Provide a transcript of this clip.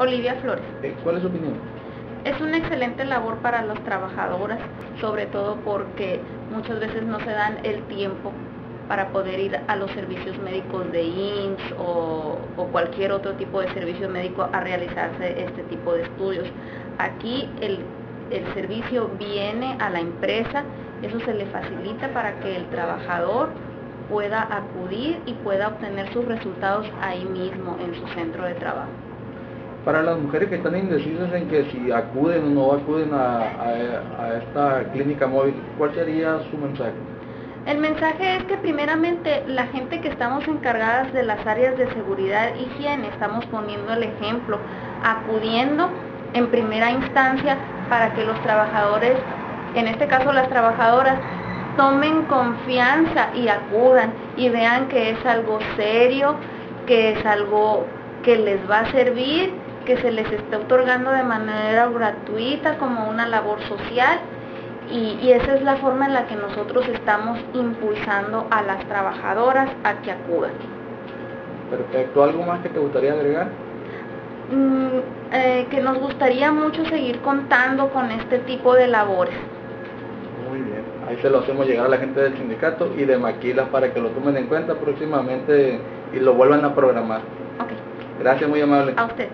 Olivia Flores. ¿Cuál es su opinión? Es una excelente labor para las trabajadoras, sobre todo porque muchas veces no se dan el tiempo para poder ir a los servicios médicos de IMSS o, o, cualquier otro tipo de servicio médico a realizarse este tipo de estudios. Aquí el, el servicio viene a la empresa, eso se le facilita para que el trabajador pueda acudir y pueda obtener sus resultados ahí mismo en su centro de trabajo. Para las mujeres que están indecisas en que si acuden o no acuden a, esta clínica móvil, ¿cuál sería su mensaje? El mensaje es que primeramente la gente que estamos encargadas de las áreas de seguridad higiene estamos poniendo el ejemplo, acudiendo en primera instancia para que los trabajadores, en este caso las trabajadoras, tomen confianza y acudan y vean que es algo serio, que es algo que les va a servir, que se les está otorgando de manera gratuita como una labor social y, y, esa es la forma en la que nosotros estamos impulsando a las trabajadoras a que acudan. Perfecto. ¿Algo más que te gustaría agregar? Mm, eh, que nos gustaría mucho seguir contando con este tipo de labores. Muy bien. Ahí se lo hacemos llegar a la gente del sindicato y de Maquila para que lo tomen en cuenta próximamente y lo vuelvan a programar. Ok. Gracias, muy amable. A usted.